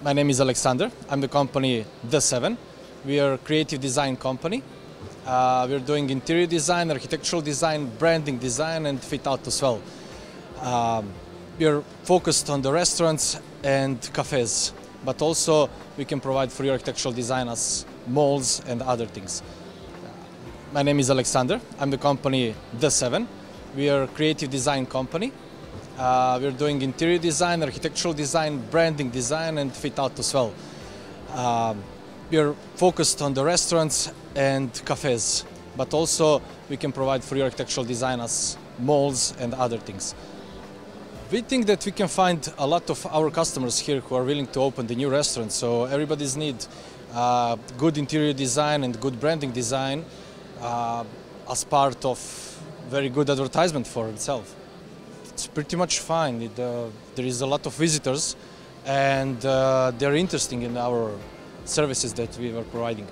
My name is Alexander. I'm the company The Seven. We are a creative design company. Uh, we're doing interior design, architectural design, branding design, and fit out as well. Um, we're focused on the restaurants and cafes, but also we can provide your architectural designers, malls, and other things. My name is Alexander. I'm the company The Seven. We are a creative design company. Uh, we're doing interior design, architectural design, branding design, and fit out as well. Um, we're focused on the restaurants and cafes, but also we can provide your architectural designers, malls, and other things. We think that we can find a lot of our customers here who are willing to open the new restaurant. So everybody's need uh, good interior design and good branding design uh, as part of very good advertisement for itself. It's pretty much fine. It, uh, there is a lot of visitors, and uh, they're interested in our services that we are providing.